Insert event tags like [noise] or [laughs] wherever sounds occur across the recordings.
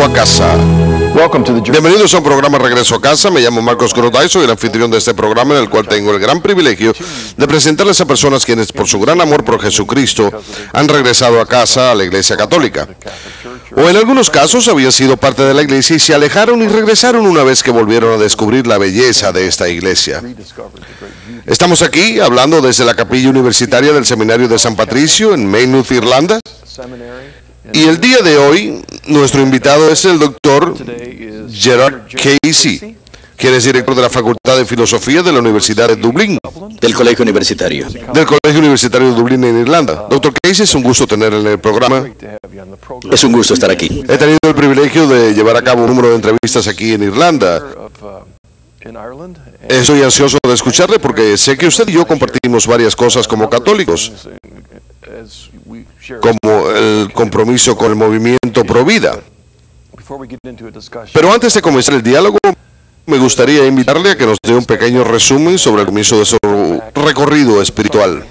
Regreso a casa. Bienvenidos a un programa Regreso a casa. Me llamo Marcos Groday, soy el anfitrión de este programa en el cual tengo el gran privilegio de presentarles a personas quienes por su gran amor por Jesucristo han regresado a casa a la Iglesia Católica. O en algunos casos habían sido parte de la iglesia y se alejaron y regresaron una vez que volvieron a descubrir la belleza de esta iglesia. Estamos aquí hablando desde la capilla universitaria del Seminario de San Patricio en Maynooth, Irlanda. Y el día de hoy, nuestro invitado es el doctor Gerard Casey, quien es director de la Facultad de Filosofía de la Universidad de Dublín. Del Colegio Universitario. Del Colegio Universitario de Dublín en Irlanda. Doctor Casey, es un gusto tenerle en el programa. Es un gusto estar aquí. He tenido el privilegio de llevar a cabo un número de entrevistas aquí en Irlanda. Estoy ansioso de escucharle porque sé que usted y yo compartimos varias cosas como católicos, como el compromiso con el movimiento pro vida. Pero antes de comenzar el diálogo, me gustaría invitarle a que nos dé un pequeño resumen sobre el comienzo de su recorrido espiritual.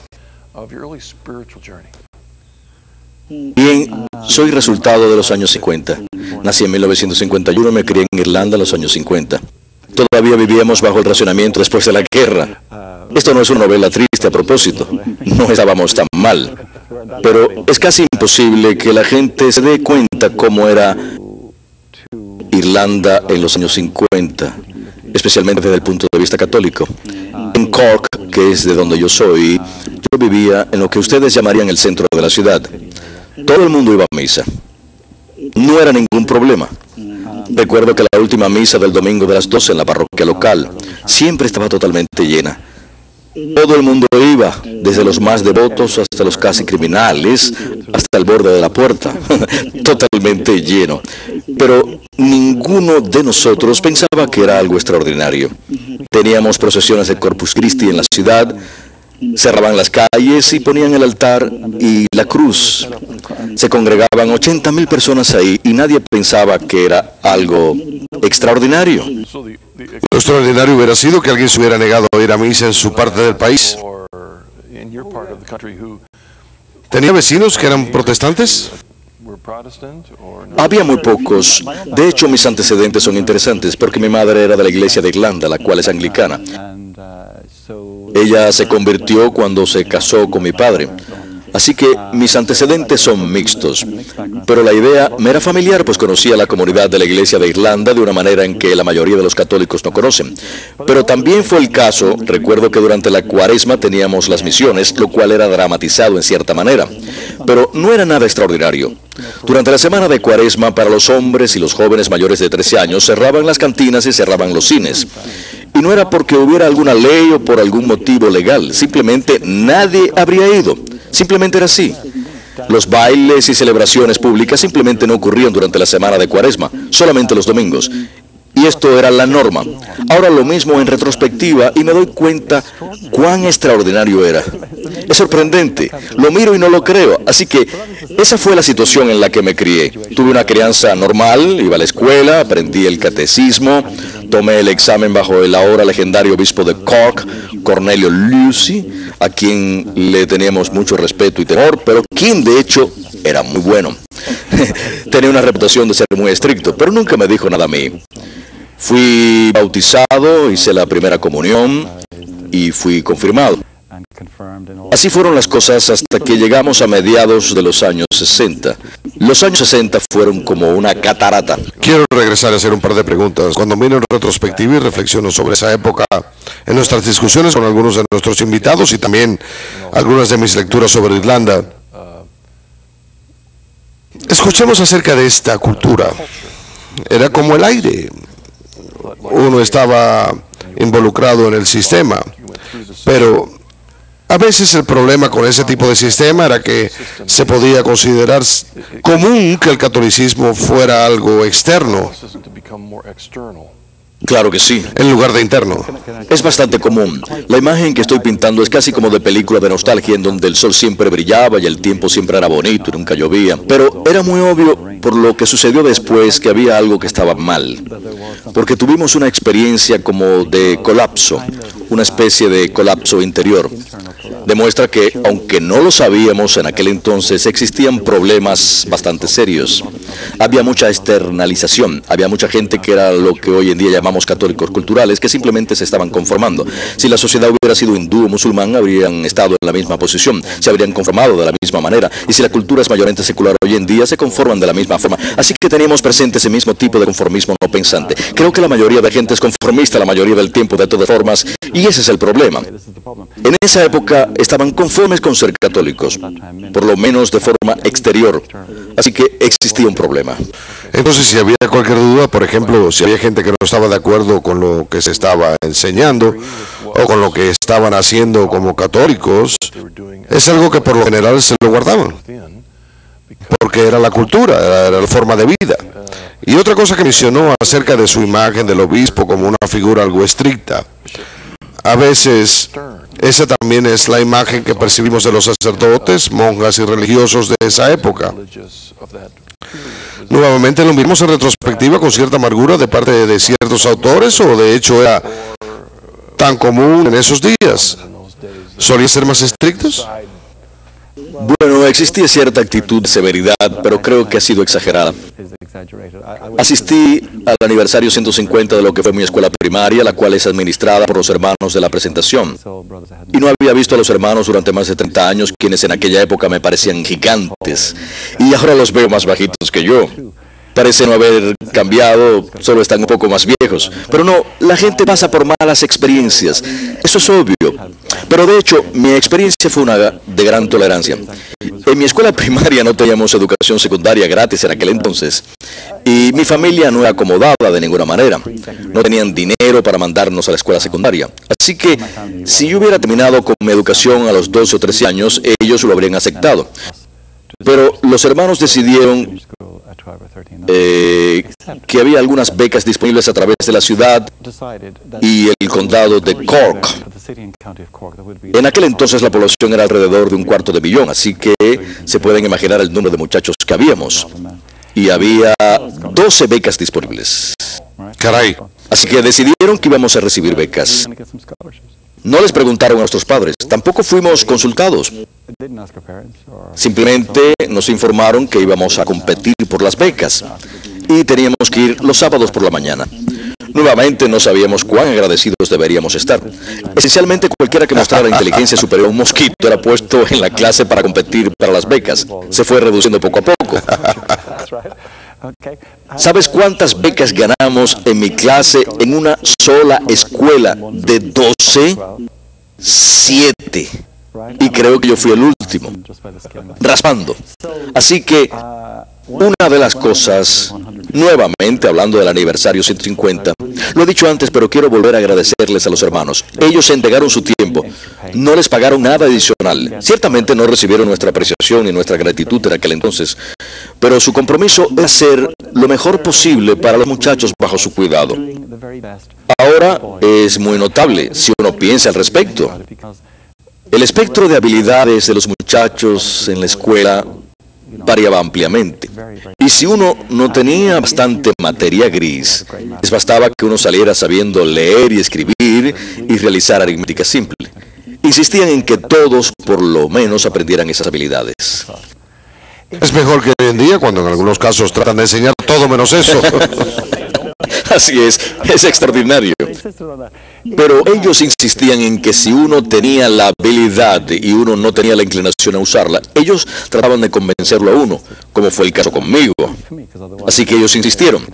Bien, soy resultado de los años 50. Nací en 1951, me crié en Irlanda en los años 50. Todavía vivíamos bajo el racionamiento después de la guerra. Esto no es una novela triste a propósito. No estábamos tan mal. Pero es casi imposible que la gente se dé cuenta cómo era Irlanda en los años 50, especialmente desde el punto de vista católico. En Cork, que es de donde yo soy, yo vivía en lo que ustedes llamarían el centro de la ciudad. Todo el mundo iba a misa. No era ningún problema. Recuerdo que la última misa del domingo de las 12 en la parroquia local siempre estaba totalmente llena. Todo el mundo iba, desde los más devotos hasta los casi criminales, hasta el borde de la puerta, [laughs] totalmente lleno. Pero ninguno de nosotros pensaba que era algo extraordinario. Teníamos procesiones de Corpus Christi en la ciudad, cerraban las calles y ponían el altar y la cruz. Se congregaban 80 mil personas ahí y nadie pensaba que era algo extraordinario. Lo extraordinario hubiera sido que alguien se hubiera negado a ir a misa en su parte del país. ¿Tenía vecinos que eran protestantes? Había muy pocos. De hecho, mis antecedentes son interesantes porque mi madre era de la iglesia de Irlanda, la cual es anglicana. Ella se convirtió cuando se casó con mi padre. Así que mis antecedentes son mixtos. Pero la idea me era familiar, pues conocía la comunidad de la Iglesia de Irlanda de una manera en que la mayoría de los católicos no conocen. Pero también fue el caso, recuerdo que durante la cuaresma teníamos las misiones, lo cual era dramatizado en cierta manera. Pero no era nada extraordinario. Durante la semana de cuaresma, para los hombres y los jóvenes mayores de 13 años, cerraban las cantinas y cerraban los cines. Y no era porque hubiera alguna ley o por algún motivo legal, simplemente nadie habría ido. Simplemente era así. Los bailes y celebraciones públicas simplemente no ocurrían durante la semana de cuaresma, solamente los domingos. Y esto era la norma. Ahora lo mismo en retrospectiva y me doy cuenta cuán extraordinario era. Es sorprendente. Lo miro y no lo creo. Así que esa fue la situación en la que me crié. Tuve una crianza normal, iba a la escuela, aprendí el catecismo, tomé el examen bajo el ahora legendario obispo de Cork, Cornelio Lucy, a quien le teníamos mucho respeto y temor, pero quien de hecho era muy bueno. [laughs] Tenía una reputación de ser muy estricto, pero nunca me dijo nada a mí. Fui bautizado, hice la primera comunión y fui confirmado. Así fueron las cosas hasta que llegamos a mediados de los años 60. Los años 60 fueron como una catarata. Quiero regresar a hacer un par de preguntas. Cuando miro en retrospectiva y reflexiono sobre esa época, en nuestras discusiones con algunos de nuestros invitados y también algunas de mis lecturas sobre Irlanda, escuchemos acerca de esta cultura. Era como el aire. Uno estaba involucrado en el sistema, pero a veces el problema con ese tipo de sistema era que se podía considerar común que el catolicismo fuera algo externo. Claro que sí. En lugar de interno. Es bastante común. La imagen que estoy pintando es casi como de película de nostalgia en donde el sol siempre brillaba y el tiempo siempre era bonito y nunca llovía. Pero era muy obvio por lo que sucedió después que había algo que estaba mal. Porque tuvimos una experiencia como de colapso, una especie de colapso interior. Demuestra que, aunque no lo sabíamos en aquel entonces, existían problemas bastante serios. Había mucha externalización, había mucha gente que era lo que hoy en día llamamos católicos culturales, que simplemente se estaban conformando. Si la sociedad hubiera sido hindú o musulmán, habrían estado en la misma posición, se habrían conformado de la misma manera. Y si la cultura es mayormente secular hoy en día, se conforman de la misma forma. Así que teníamos presente ese mismo tipo de conformismo no pensante. Creo que la mayoría de gente es conformista la mayoría del tiempo de todas formas, y ese es el problema. En esa época estaban conformes con ser católicos, por lo menos de forma exterior. Así que existía un problema. Entonces, si había cualquier duda, por ejemplo, si había gente que no estaba de acuerdo con lo que se estaba enseñando o con lo que estaban haciendo como católicos, es algo que por lo general se lo guardaban, porque era la cultura, era la forma de vida. Y otra cosa que mencionó acerca de su imagen del obispo como una figura algo estricta. A veces esa también es la imagen que percibimos de los sacerdotes, monjas y religiosos de esa época. Nuevamente lo mismo en retrospectiva con cierta amargura de parte de ciertos autores o de hecho era tan común en esos días. ¿Solían ser más estrictos? Bueno, existía cierta actitud de severidad, pero creo que ha sido exagerada. Asistí al aniversario 150 de lo que fue mi escuela primaria, la cual es administrada por los hermanos de la presentación. Y no había visto a los hermanos durante más de 30 años, quienes en aquella época me parecían gigantes. Y ahora los veo más bajitos que yo parece no haber cambiado, solo están un poco más viejos. Pero no, la gente pasa por malas experiencias, eso es obvio. Pero de hecho, mi experiencia fue una de gran tolerancia. En mi escuela primaria no teníamos educación secundaria gratis en aquel entonces. Y mi familia no era acomodada de ninguna manera. No tenían dinero para mandarnos a la escuela secundaria. Así que si yo hubiera terminado con mi educación a los 12 o 13 años, ellos lo habrían aceptado. Pero los hermanos decidieron eh, que había algunas becas disponibles a través de la ciudad y el condado de Cork. En aquel entonces la población era alrededor de un cuarto de millón, así que se pueden imaginar el número de muchachos que habíamos. Y había 12 becas disponibles. Caray. Así que decidieron que íbamos a recibir becas. No les preguntaron a nuestros padres, tampoco fuimos consultados. Simplemente nos informaron que íbamos a competir por las becas y teníamos que ir los sábados por la mañana. Nuevamente no sabíamos cuán agradecidos deberíamos estar. Esencialmente cualquiera que mostrara inteligencia superior a un mosquito era puesto en la clase para competir para las becas. Se fue reduciendo poco a poco. [laughs] ¿Sabes cuántas becas ganamos en mi clase en una sola escuela de 12? Siete. Y creo que yo fui el último, raspando. Así que una de las cosas, nuevamente hablando del aniversario 150, lo he dicho antes, pero quiero volver a agradecerles a los hermanos. Ellos se entregaron su tiempo, no les pagaron nada adicional. Ciertamente no recibieron nuestra apreciación y nuestra gratitud en aquel entonces, pero su compromiso es hacer lo mejor posible para los muchachos bajo su cuidado. Ahora es muy notable si uno piensa al respecto. El espectro de habilidades de los muchachos en la escuela variaba ampliamente. Y si uno no tenía bastante materia gris, les bastaba que uno saliera sabiendo leer y escribir y realizar aritmética simple. Insistían en que todos por lo menos aprendieran esas habilidades. Es mejor que hoy en día, cuando en algunos casos tratan de enseñar todo menos eso. [laughs] [laughs] Así es, es extraordinario. Pero ellos insistían en que si uno tenía la habilidad y uno no tenía la inclinación a usarla, ellos trataban de convencerlo a uno, como fue el caso conmigo. Así que ellos insistieron.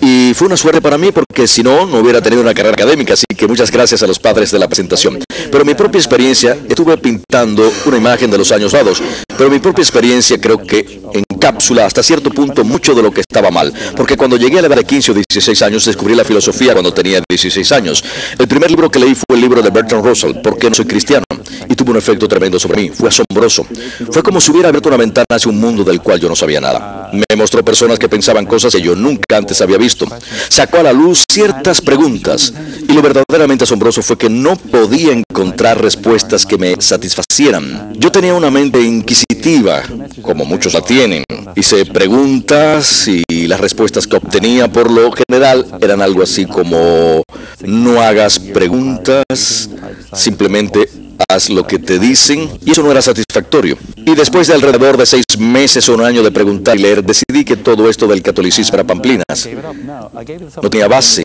Y fue una suerte para mí porque si no, no hubiera tenido una carrera académica, así que muchas gracias a los padres de la presentación. Pero mi propia experiencia, estuve pintando una imagen de los años dados, pero mi propia experiencia creo que encapsula hasta cierto punto mucho de lo que estaba mal, porque cuando llegué a la edad de 15 o 16 años descubrí la filosofía cuando tenía 16 años. El primer libro que leí fue el libro de Bertrand Russell, ¿Por qué no soy cristiano? Y tuvo un efecto tremendo sobre mí. Fue asombroso. Fue como si hubiera abierto una ventana hacia un mundo del cual yo no sabía nada. Me mostró personas que pensaban cosas que yo nunca antes había visto. Sacó a la luz ciertas preguntas. Y lo verdaderamente asombroso fue que no podía encontrar respuestas que me satisfacieran. Yo tenía una mente inquisitiva, como muchos la tienen. Hice preguntas y las respuestas que obtenía por lo general eran algo así como no hagas preguntas, simplemente haz lo que te dicen, y eso no era satisfactorio. Y después de alrededor de seis meses o un año de preguntar y leer, decidí que todo esto del catolicismo era pamplinas. No tenía base.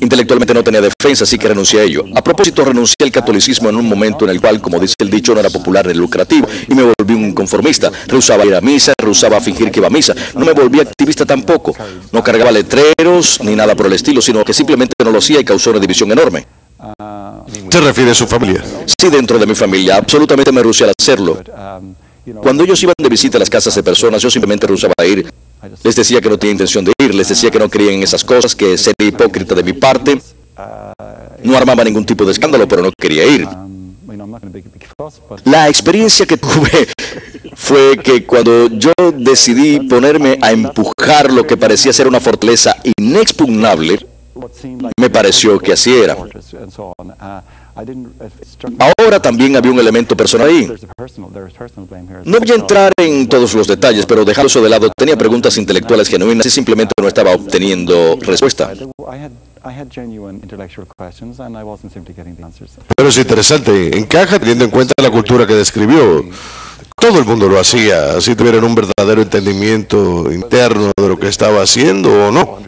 Intelectualmente no tenía defensa, así que renuncié a ello. A propósito, renuncié al catolicismo en un momento en el cual, como dice el dicho, no era popular ni lucrativo, y me volví un conformista. Rehusaba ir a misa, rehusaba fingir que iba a misa. No me volví activista tampoco. No cargaba letreros ni nada por el estilo, sino que simplemente no lo hacía y causó una división enorme. ¿Se refiere a su familia? Sí, dentro de mi familia. Absolutamente me rehusé al hacerlo. Cuando ellos iban de visita a las casas de personas, yo simplemente rehusaba a ir. Les decía que no tenía intención de ir, les decía que no creía en esas cosas, que sería hipócrita de mi parte. No armaba ningún tipo de escándalo, pero no quería ir. La experiencia que tuve [laughs] fue que cuando yo decidí ponerme a empujar lo que parecía ser una fortaleza inexpugnable, me pareció que así era. Ahora también había un elemento personal ahí. No voy a entrar en todos los detalles, pero dejando eso de lado, tenía preguntas intelectuales genuinas y simplemente no estaba obteniendo respuesta. Pero es interesante, encaja teniendo en cuenta la cultura que describió. Todo el mundo lo hacía, así tuvieran un verdadero entendimiento interno de lo que estaba haciendo o no.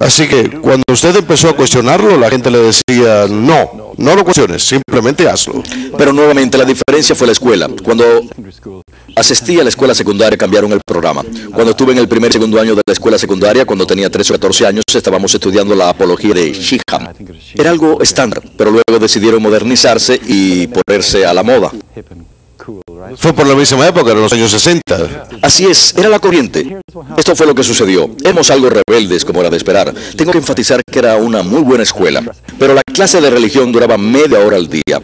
Así que cuando usted empezó a cuestionarlo, la gente le decía, no, no lo cuestiones, simplemente hazlo. Pero nuevamente la diferencia fue la escuela. Cuando asistí a la escuela secundaria cambiaron el programa. Cuando estuve en el primer y segundo año de la escuela secundaria, cuando tenía 13 o 14 años, estábamos estudiando la apología de Shiham. Era algo estándar, pero luego decidieron modernizarse y ponerse a la moda. Fue por la misma época, en los años 60. Así es, era la corriente. Esto fue lo que sucedió. Éramos algo rebeldes, como era de esperar. Tengo que enfatizar que era una muy buena escuela, pero la clase de religión duraba media hora al día.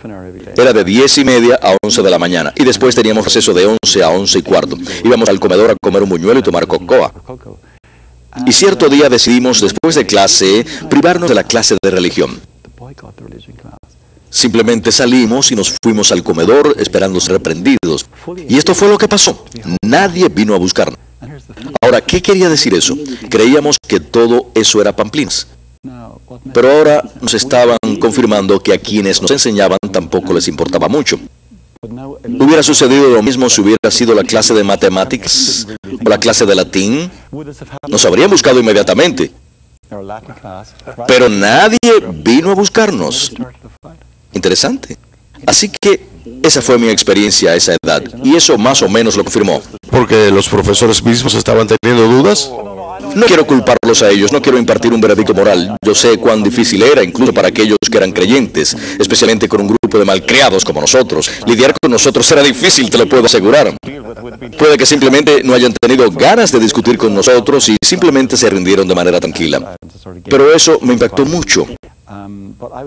Era de 10 y media a 11 de la mañana, y después teníamos acceso de 11 a 11 y cuarto. Íbamos al comedor a comer un buñuelo y tomar cocoa. Y cierto día decidimos, después de clase, privarnos de la clase de religión. Simplemente salimos y nos fuimos al comedor esperando ser reprendidos. Y esto fue lo que pasó. Nadie vino a buscarnos. Ahora, ¿qué quería decir eso? Creíamos que todo eso era pamplins. Pero ahora nos estaban confirmando que a quienes nos enseñaban tampoco les importaba mucho. Hubiera sucedido lo mismo si hubiera sido la clase de matemáticas o la clase de latín. Nos habrían buscado inmediatamente. Pero nadie vino a buscarnos. Interesante. Así que esa fue mi experiencia a esa edad y eso más o menos lo confirmó. Porque los profesores mismos estaban teniendo dudas. No quiero culparlos a ellos, no quiero impartir un veredicto moral. Yo sé cuán difícil era, incluso para aquellos que eran creyentes, especialmente con un grupo de malcriados como nosotros. Lidiar con nosotros era difícil, te lo puedo asegurar. Puede que simplemente no hayan tenido ganas de discutir con nosotros y simplemente se rindieron de manera tranquila. Pero eso me impactó mucho.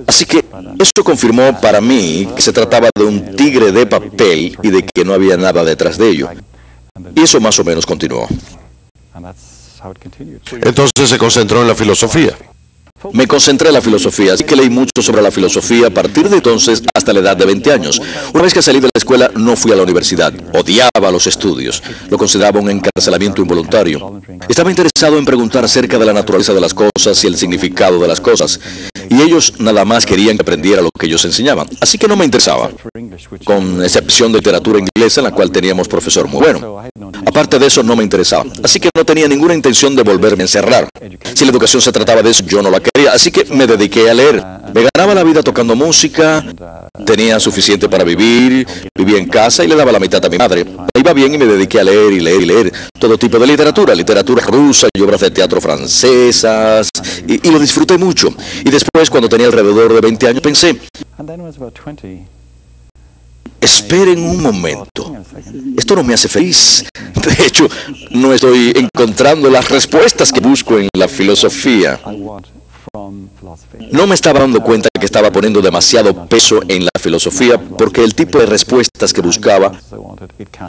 Así que eso confirmó para mí que se trataba de un tigre de papel y de que no había nada detrás de ello. Y eso más o menos continuó. Entonces se concentró en la filosofía. Me concentré en la filosofía, así que leí mucho sobre la filosofía a partir de entonces hasta la edad de 20 años. Una vez que salí de la escuela no fui a la universidad, odiaba los estudios, lo consideraba un encarcelamiento involuntario. Estaba interesado en preguntar acerca de la naturaleza de las cosas y el significado de las cosas, y ellos nada más querían que aprendiera lo que ellos enseñaban, así que no me interesaba, con excepción de literatura inglesa en la cual teníamos profesor muy bueno. Aparte de eso no me interesaba, así que no tenía ninguna intención de volverme a encerrar. Si la educación se trataba de eso, yo no la quería, así que me dediqué a leer. Me ganaba la vida tocando música, tenía suficiente para vivir, vivía en casa y le daba la mitad a mi madre. Iba bien y me dediqué a leer y leer y leer todo tipo de literatura, literatura rusa y obras de teatro francesas, y, y lo disfruté mucho. Y después, cuando tenía alrededor de 20 años, pensé, esperen un momento. Esto no me hace feliz. De hecho, no estoy encontrando las respuestas que busco en la filosofía. No me estaba dando cuenta que estaba poniendo demasiado peso en la filosofía porque el tipo de respuestas que buscaba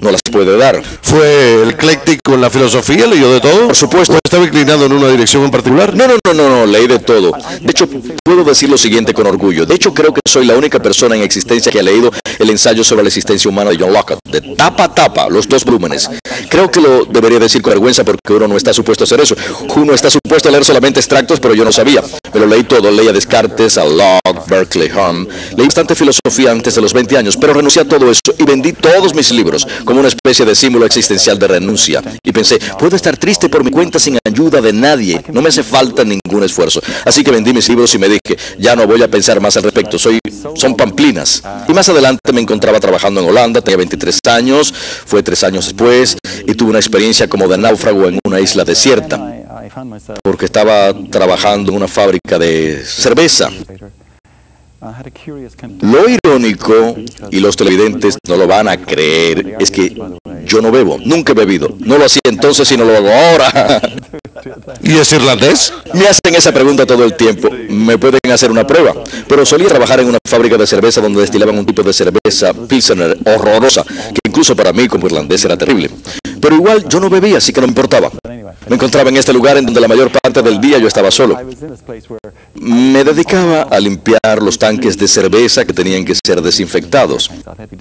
no las puede dar. ¿Fue el ecléctico en la filosofía? ¿Leyó de todo? Por supuesto. ¿O estaba inclinado en una dirección en particular? No, no, no, no, no, leí de todo. De hecho, puedo decir lo siguiente con orgullo. De hecho, creo que soy la única persona en existencia que ha leído el ensayo sobre la existencia humana de John Locke, de tapa a tapa, los dos volúmenes. Creo que lo debería decir con vergüenza porque uno no está supuesto a hacer eso. Uno está supuesto a leer solamente extractos, pero yo no sabía. Me lo leí todo, leí a Descartes, a Locke, Berkeley Home. Leí bastante filosofía antes de los 20 años, pero renuncié a todo eso y vendí todos mis libros como una especie de símbolo existencial de renuncia. Y pensé, puedo estar triste por mi cuenta sin ayuda de nadie, no me hace falta ningún esfuerzo. Así que vendí mis libros y me dije, ya no voy a pensar más al respecto, soy, son pamplinas. Y más adelante me encontraba trabajando en Holanda, tenía 23 años, fue tres años después y tuve una experiencia como de náufrago en una isla desierta porque estaba trabajando en una fábrica de cerveza. Lo irónico, y los televidentes no lo van a creer, es que yo no bebo, nunca he bebido. No lo hacía entonces y no lo hago ahora. [laughs] ¿Y es irlandés? Me hacen esa pregunta todo el tiempo. Me pueden hacer una prueba. Pero solía trabajar en una fábrica de cerveza donde destilaban un tipo de cerveza Pilsener horrorosa, que incluso para mí como irlandés era terrible. Pero igual yo no bebía, así que no importaba. Me encontraba en este lugar en donde la mayor parte del día yo estaba solo. Me dedicaba a limpiar los tanques de cerveza que tenían que ser desinfectados.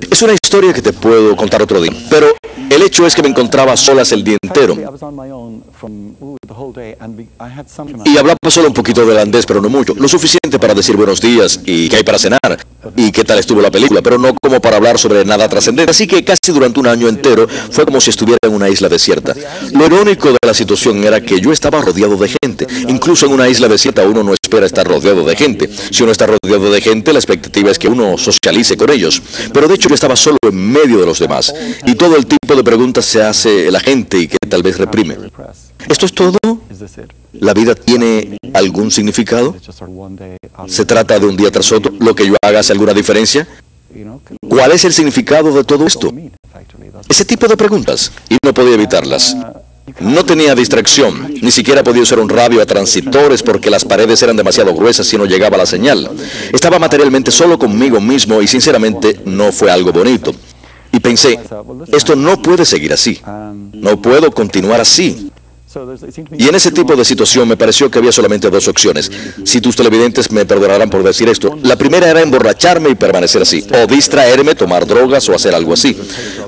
Es una historia que te puedo contar otro día, pero el hecho es que me encontraba solas el día entero. Y hablaba solo un poquito de holandés, pero no mucho. Lo suficiente para decir buenos días y qué hay para cenar y qué tal estuvo la película, pero no como para hablar sobre nada trascendente. Así que casi durante un año entero fue como si estuviera en una isla desierta. Lo irónico de la situación era que yo estaba rodeado de gente. Incluso en una isla desierta uno no espera estar rodeado de gente. Si uno está rodeado de gente, la expectativa es que uno socialice con ellos. Pero de hecho yo estaba solo en medio de los demás. Y todo el tipo de preguntas se hace la gente y que tal vez reprime. ¿Esto es todo? ¿La vida tiene algún significado? ¿Se trata de un día tras otro? ¿Lo que yo haga hace alguna diferencia? ¿Cuál es el significado de todo esto? Ese tipo de preguntas. Y no podía evitarlas. No tenía distracción, ni siquiera podía usar un radio a transitores porque las paredes eran demasiado gruesas y no llegaba la señal. Estaba materialmente solo conmigo mismo y sinceramente no fue algo bonito. Y pensé, esto no puede seguir así. No puedo continuar así. Y en ese tipo de situación me pareció que había solamente dos opciones. Si tus televidentes me perdonarán por decir esto, la primera era emborracharme y permanecer así, o distraerme, tomar drogas o hacer algo así,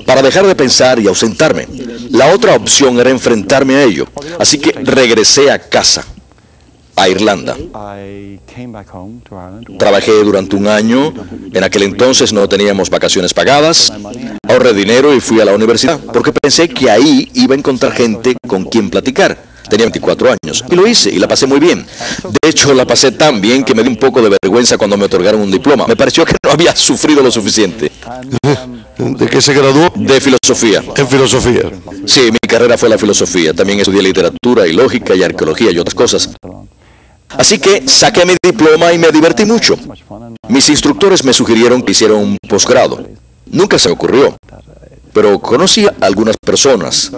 para dejar de pensar y ausentarme. La otra opción era enfrentarme a ello. Así que regresé a casa a Irlanda. Trabajé durante un año, en aquel entonces no teníamos vacaciones pagadas, ahorré dinero y fui a la universidad, porque pensé que ahí iba a encontrar gente con quien platicar. Tenía 24 años y lo hice y la pasé muy bien. De hecho, la pasé tan bien que me di un poco de vergüenza cuando me otorgaron un diploma. Me pareció que no había sufrido lo suficiente. ¿De qué se graduó? De filosofía. En filosofía. Sí, mi carrera fue la filosofía. También estudié literatura y lógica y arqueología y otras cosas. Así que saqué mi diploma y me divertí mucho. Mis instructores me sugirieron que hiciera un posgrado. Nunca se ocurrió, pero conocí a algunas personas.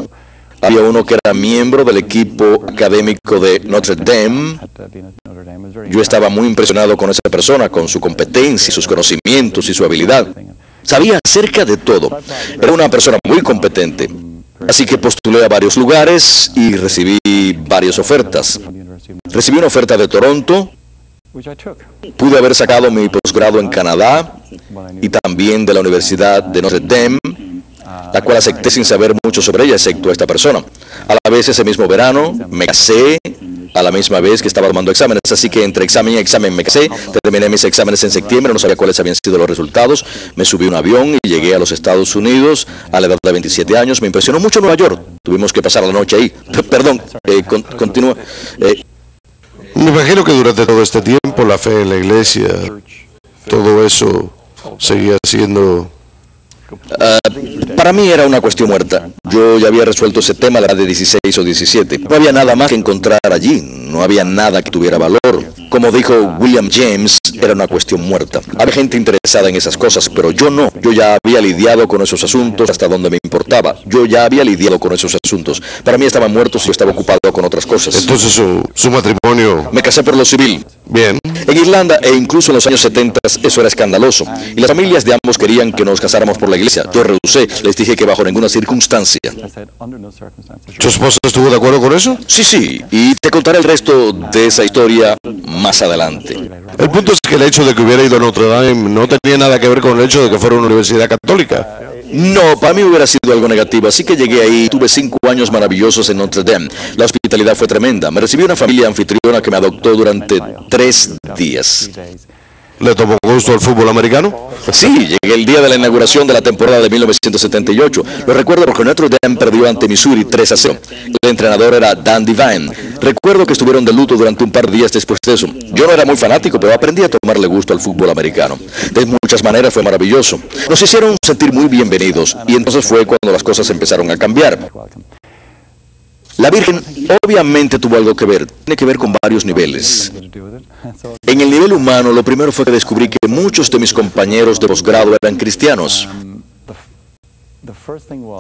Había uno que era miembro del equipo académico de Notre Dame. Yo estaba muy impresionado con esa persona, con su competencia, sus conocimientos y su habilidad. Sabía acerca de todo. Era una persona muy competente. Así que postulé a varios lugares y recibí varias ofertas. Recibí una oferta de Toronto. Pude haber sacado mi posgrado en Canadá y también de la Universidad de Notre Dame, la cual acepté sin saber mucho sobre ella, excepto esta persona. A la vez ese mismo verano me casé a la misma vez que estaba tomando exámenes, así que entre examen y examen me casé, terminé mis exámenes en septiembre, no sabía cuáles habían sido los resultados, me subí a un avión y llegué a los Estados Unidos a la edad de 27 años, me impresionó mucho Nueva York, tuvimos que pasar la noche ahí, perdón, eh, continúa. Eh, me imagino que durante todo este tiempo la fe en la iglesia, todo eso seguía siendo... Ah, para mí era una cuestión muerta. Yo ya había resuelto ese tema a la edad de 16 o 17. No había nada más que encontrar allí. No había nada que tuviera valor. Como dijo William James, era una cuestión muerta. Había gente interesada en esas cosas, pero yo no. Yo ya había lidiado con esos asuntos hasta donde me importaba. Yo ya había lidiado con esos asuntos. Para mí estaban muertos y yo estaba ocupado con otras cosas. Entonces su, su matrimonio... Me casé por lo civil. Bien. En Irlanda e incluso en los años 70 eso era escandaloso. Y las familias de ambos querían que nos casáramos por la iglesia. Yo rehusé. Les dije que bajo ninguna circunstancia. ¿Tu esposa estuvo de acuerdo con eso? Sí, sí. Y te contaré el resto de esa historia más adelante. El punto es que el hecho de que hubiera ido a Notre Dame no tenía nada que ver con el hecho de que fuera una universidad católica. No, para mí hubiera sido algo negativo, así que llegué ahí, tuve cinco años maravillosos en Notre Dame. La hospitalidad fue tremenda. Me recibió una familia anfitriona que me adoptó durante tres días. ¿Le tomó gusto al fútbol americano? Sí, llegué el día de la inauguración de la temporada de 1978. Lo recuerdo porque Notre Dame perdió ante Missouri 3 a 0. El entrenador era Dan Divine. Recuerdo que estuvieron de luto durante un par de días después de eso. Yo no era muy fanático, pero aprendí a tomarle gusto al fútbol americano. De muchas maneras fue maravilloso. Nos hicieron sentir muy bienvenidos y entonces fue cuando las cosas empezaron a cambiar. La Virgen obviamente tuvo algo que ver, tiene que ver con varios niveles. En el nivel humano, lo primero fue que descubrí que muchos de mis compañeros de posgrado eran cristianos.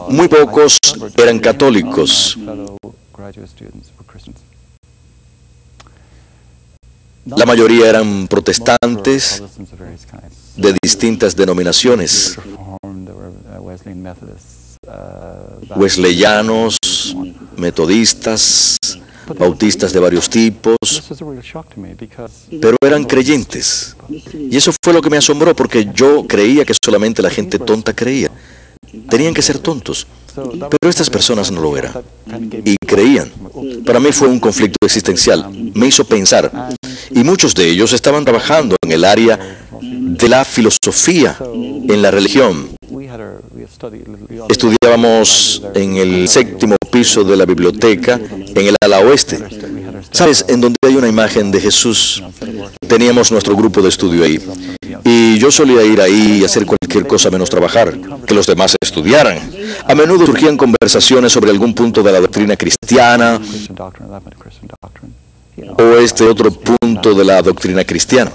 Muy pocos eran católicos. La mayoría eran protestantes de distintas denominaciones. Wesleyanos, metodistas, bautistas de varios tipos, pero eran creyentes. Y eso fue lo que me asombró porque yo creía que solamente la gente tonta creía. Tenían que ser tontos. Pero estas personas no lo eran. Y creían. Para mí fue un conflicto existencial. Me hizo pensar. Y muchos de ellos estaban trabajando en el área de la filosofía, en la religión. Estudiábamos en el séptimo piso de la biblioteca, en el ala oeste. ¿Sabes? En donde hay una imagen de Jesús. Teníamos nuestro grupo de estudio ahí. Y yo solía ir ahí y hacer cualquier cosa menos trabajar, que los demás estudiaran. A menudo surgían conversaciones sobre algún punto de la doctrina cristiana o este otro punto de la doctrina cristiana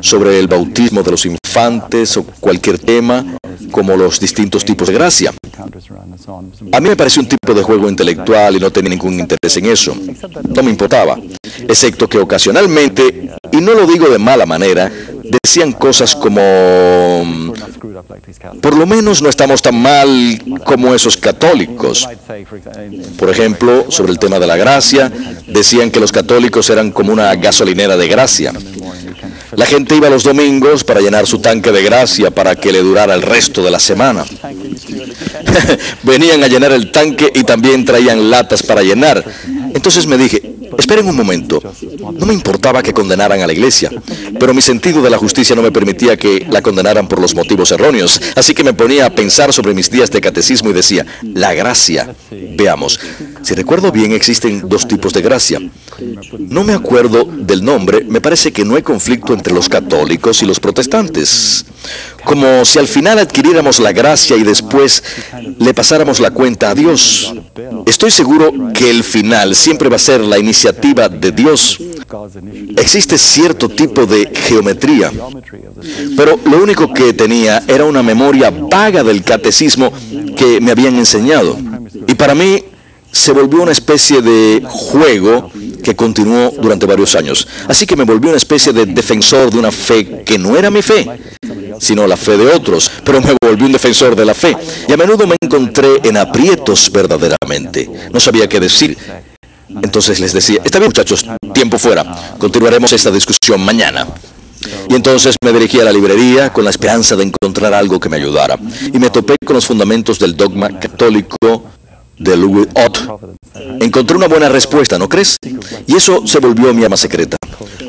sobre el bautismo de los o cualquier tema como los distintos tipos de gracia. A mí me pareció un tipo de juego intelectual y no tenía ningún interés en eso. No me importaba, excepto que ocasionalmente, y no lo digo de mala manera, decían cosas como, por lo menos no estamos tan mal como esos católicos. Por ejemplo, sobre el tema de la gracia, decían que los católicos eran como una gasolinera de gracia. La gente iba los domingos para llenar su tanque de gracia para que le durara el resto de la semana. [laughs] Venían a llenar el tanque y también traían latas para llenar. Entonces me dije, esperen un momento, no me importaba que condenaran a la iglesia, pero mi sentido de la justicia no me permitía que la condenaran por los motivos erróneos, así que me ponía a pensar sobre mis días de catecismo y decía, la gracia. Veamos, si recuerdo bien existen dos tipos de gracia. No me acuerdo del nombre, me parece que no hay conflicto entre los católicos y los protestantes. Como si al final adquiriéramos la gracia y después le pasáramos la cuenta a Dios. Estoy seguro que el final siempre va a ser la iniciativa de Dios. Existe cierto tipo de geometría, pero lo único que tenía era una memoria vaga del catecismo que me habían enseñado. Y para mí se volvió una especie de juego que continuó durante varios años. Así que me volví una especie de defensor de una fe que no era mi fe, sino la fe de otros, pero me volví un defensor de la fe. Y a menudo me encontré en aprietos verdaderamente. No sabía qué decir. Entonces les decía, está bien muchachos, tiempo fuera, continuaremos esta discusión mañana. Y entonces me dirigí a la librería con la esperanza de encontrar algo que me ayudara. Y me topé con los fundamentos del dogma católico de Louis Ott. Encontré una buena respuesta, ¿no crees? Y eso se volvió mi arma secreta.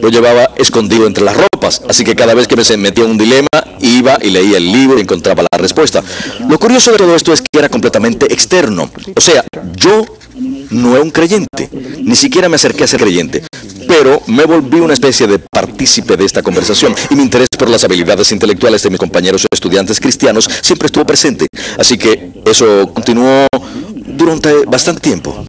Lo llevaba escondido entre las ropas, así que cada vez que me metía un dilema, iba y leía el libro y encontraba la respuesta. Lo curioso de todo esto es que era completamente externo. O sea, yo no era un creyente, ni siquiera me acerqué a ser creyente, pero me volví una especie de partícipe de esta conversación y mi interés por las habilidades intelectuales de mis compañeros estudiantes cristianos siempre estuvo presente. Así que eso continuó durante bastante tiempo.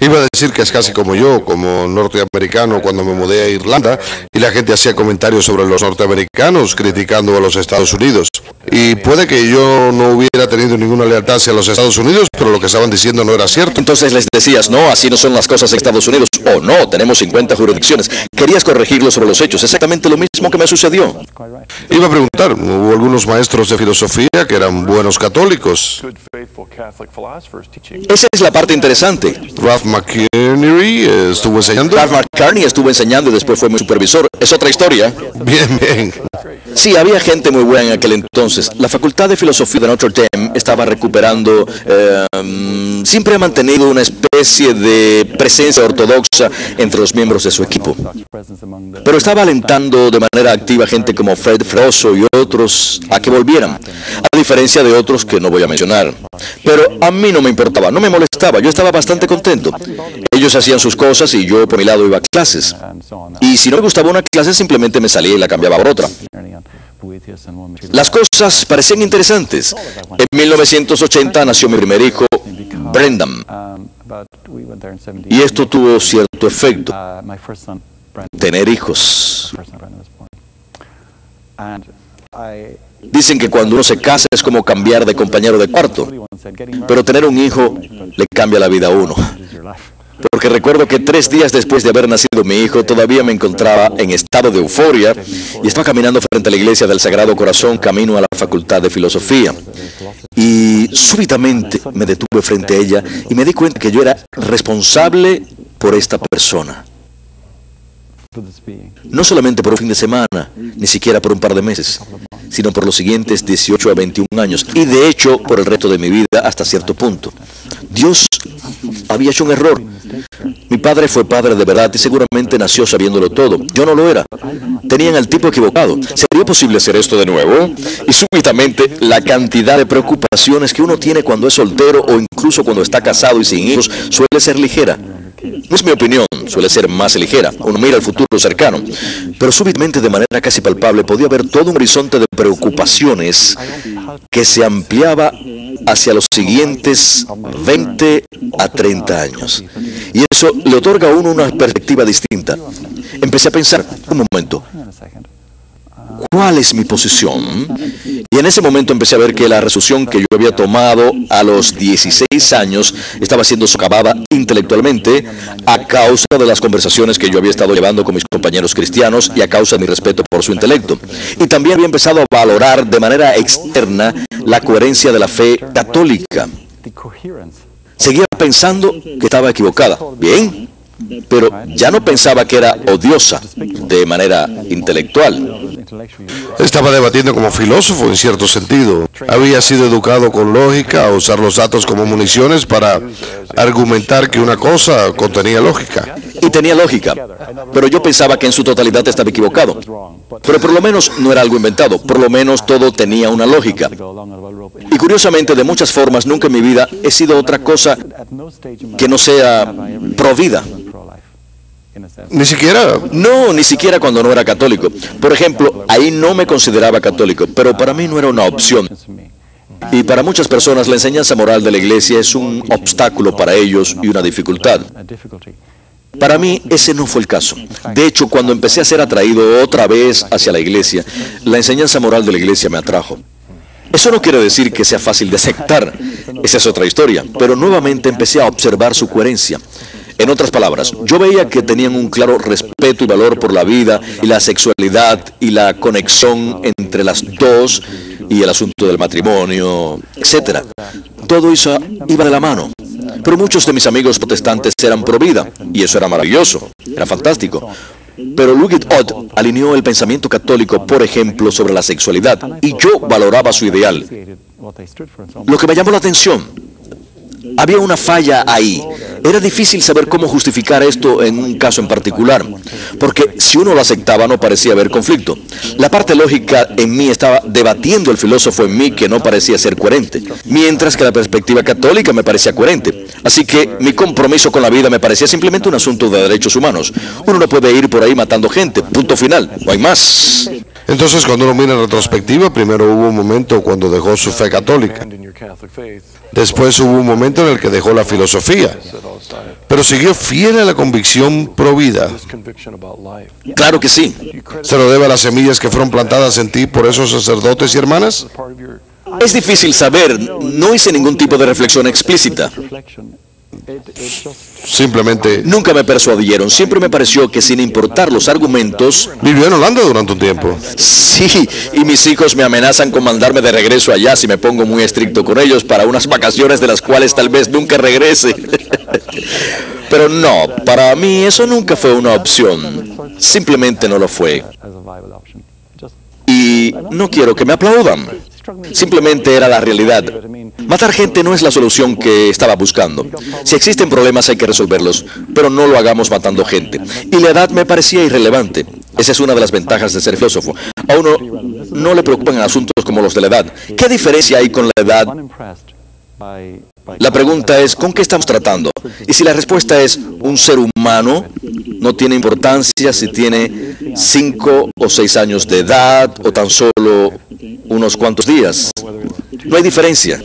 Iba a decir que es casi como yo, como norteamericano, cuando me mudé a Irlanda y la gente hacía comentarios sobre los norteamericanos criticando a los Estados Unidos. Y puede que yo no hubiera tenido ninguna lealtad hacia los Estados Unidos, pero lo que estaban diciendo no era cierto. Entonces les decías, no, así no son las cosas en Estados Unidos, o no, tenemos 50 jurisdicciones. Querías corregirlo sobre los hechos, exactamente lo mismo que me sucedió. Iba a preguntar, hubo algunos maestros de filosofía que eran buenos católicos. Esa es la parte interesante. Ralph McKinney estuvo enseñando. Ralph McCartney estuvo enseñando y después fue mi supervisor. Es otra historia. Bien, bien. Sí, había gente muy buena en aquel entonces. La Facultad de Filosofía de Notre Dame estaba recuperando, eh, siempre ha mantenido una especie de presencia ortodoxa entre los miembros de su equipo. Pero estaba alentando de manera activa gente como Fred Froso y otros a que volvieran, a diferencia de otros que no voy a mencionar. Pero a mí no me importaba, no me molestaba, yo estaba bastante contento. Ellos hacían sus cosas y yo por mi lado iba a clases. Y si no me gustaba una clase, simplemente me salía y la cambiaba por otra. Las cosas parecían interesantes. En 1980 nació mi primer hijo, Brendan. Y esto tuvo cierto efecto. Tener hijos. Dicen que cuando uno se casa es como cambiar de compañero de cuarto, pero tener un hijo le cambia la vida a uno. Porque recuerdo que tres días después de haber nacido mi hijo, todavía me encontraba en estado de euforia y estaba caminando frente a la iglesia del Sagrado Corazón, camino a la Facultad de Filosofía. Y súbitamente me detuve frente a ella y me di cuenta que yo era responsable por esta persona. No solamente por un fin de semana, ni siquiera por un par de meses, sino por los siguientes 18 a 21 años, y de hecho por el resto de mi vida hasta cierto punto. Dios había hecho un error. Mi padre fue padre de verdad y seguramente nació sabiéndolo todo. Yo no lo era. Tenían al tipo equivocado. ¿Sería posible hacer esto de nuevo? Y súbitamente la cantidad de preocupaciones que uno tiene cuando es soltero o incluso cuando está casado y sin hijos suele ser ligera. No es mi opinión, suele ser más ligera. Uno mira el futuro cercano. Pero súbitamente, de manera casi palpable, podía ver todo un horizonte de preocupaciones que se ampliaba hacia los siguientes 20 a 30 años. Y eso le otorga a uno una perspectiva distinta. Empecé a pensar, un momento, ¿Cuál es mi posición? Y en ese momento empecé a ver que la resolución que yo había tomado a los 16 años estaba siendo socavada intelectualmente a causa de las conversaciones que yo había estado llevando con mis compañeros cristianos y a causa de mi respeto por su intelecto. Y también había empezado a valorar de manera externa la coherencia de la fe católica. Seguía pensando que estaba equivocada. Bien, pero ya no pensaba que era odiosa de manera intelectual. Estaba debatiendo como filósofo en cierto sentido. Había sido educado con lógica a usar los datos como municiones para argumentar que una cosa contenía lógica. Y tenía lógica, pero yo pensaba que en su totalidad estaba equivocado. Pero por lo menos no era algo inventado, por lo menos todo tenía una lógica. Y curiosamente, de muchas formas, nunca en mi vida he sido otra cosa que no sea provida. Ni siquiera. No, ni siquiera cuando no era católico. Por ejemplo, ahí no me consideraba católico, pero para mí no era una opción. Y para muchas personas la enseñanza moral de la iglesia es un obstáculo para ellos y una dificultad. Para mí ese no fue el caso. De hecho, cuando empecé a ser atraído otra vez hacia la iglesia, la enseñanza moral de la iglesia me atrajo. Eso no quiere decir que sea fácil de aceptar, esa es otra historia, pero nuevamente empecé a observar su coherencia. En otras palabras, yo veía que tenían un claro respeto y valor por la vida y la sexualidad y la conexión entre las dos y el asunto del matrimonio, etc. Todo eso iba de la mano. Pero muchos de mis amigos protestantes eran pro vida y eso era maravilloso, era fantástico. Pero Luggett Ott alineó el pensamiento católico, por ejemplo, sobre la sexualidad, y yo valoraba su ideal. Lo que me llamó la atención había una falla ahí. Era difícil saber cómo justificar esto en un caso en particular, porque si uno lo aceptaba no parecía haber conflicto. La parte lógica en mí estaba debatiendo el filósofo en mí que no parecía ser coherente, mientras que la perspectiva católica me parecía coherente. Así que mi compromiso con la vida me parecía simplemente un asunto de derechos humanos. Uno no puede ir por ahí matando gente, punto final, no hay más. Entonces, cuando uno mira en retrospectiva, primero hubo un momento cuando dejó su fe católica. Después hubo un momento en el que dejó la filosofía, pero siguió fiel a la convicción pro vida. Claro que sí. ¿Se lo debe a las semillas que fueron plantadas en ti por esos sacerdotes y hermanas? Es difícil saber, no hice ningún tipo de reflexión explícita. Simplemente... Nunca me persuadieron, siempre me pareció que sin importar los argumentos... Vivió en Holanda durante un tiempo. Sí, y mis hijos me amenazan con mandarme de regreso allá si me pongo muy estricto con ellos para unas vacaciones de las cuales tal vez nunca regrese. [laughs] Pero no, para mí eso nunca fue una opción. Simplemente no lo fue. Y no quiero que me aplaudan. Simplemente era la realidad. Matar gente no es la solución que estaba buscando. Si existen problemas hay que resolverlos, pero no lo hagamos matando gente. Y la edad me parecía irrelevante. Esa es una de las ventajas de ser filósofo. A uno no le preocupan asuntos como los de la edad. ¿Qué diferencia hay con la edad? La pregunta es, ¿con qué estamos tratando? Y si la respuesta es un ser humano, no tiene importancia si tiene cinco o seis años de edad o tan solo unos cuantos días. No hay diferencia.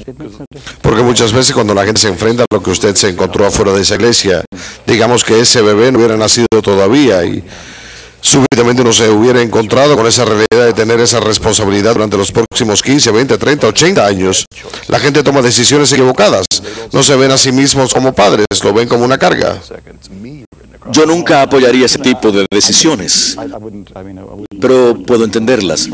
Porque muchas veces cuando la gente se enfrenta a lo que usted se encontró afuera de esa iglesia, digamos que ese bebé no hubiera nacido todavía y súbitamente uno se hubiera encontrado con esa realidad de tener esa responsabilidad durante los próximos 15, 20, 30, 80 años. La gente toma decisiones equivocadas. No se ven a sí mismos como padres, lo ven como una carga. Yo nunca apoyaría ese tipo de decisiones, pero puedo entenderlas,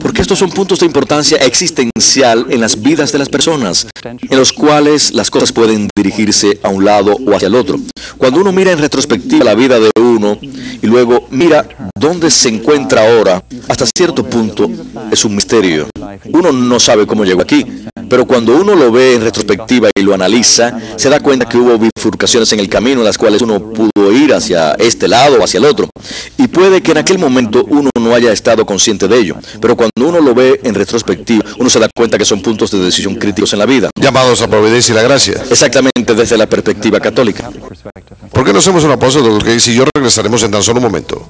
porque estos son puntos de importancia existencial en las vidas de las personas, en los cuales las cosas pueden dirigirse a un lado o hacia el otro. Cuando uno mira en retrospectiva la vida de uno y luego mira dónde se encuentra ahora, hasta cierto punto es un misterio. Uno no sabe cómo llegó aquí, pero cuando uno lo ve en retrospectiva y lo analiza, se da cuenta que hubo bifurcaciones en el camino en las cuales uno pudo ir hacia este lado o hacia el otro. Y puede que en aquel momento uno no haya estado consciente de ello, pero cuando uno lo ve en retrospectiva, uno se da cuenta que son puntos de decisión críticos en la vida. Llamados a providencia y la gracia. Exactamente desde la perspectiva católica. ¿Por qué no hacemos una pausa, doctor Case, y yo regresaremos en tan solo un momento?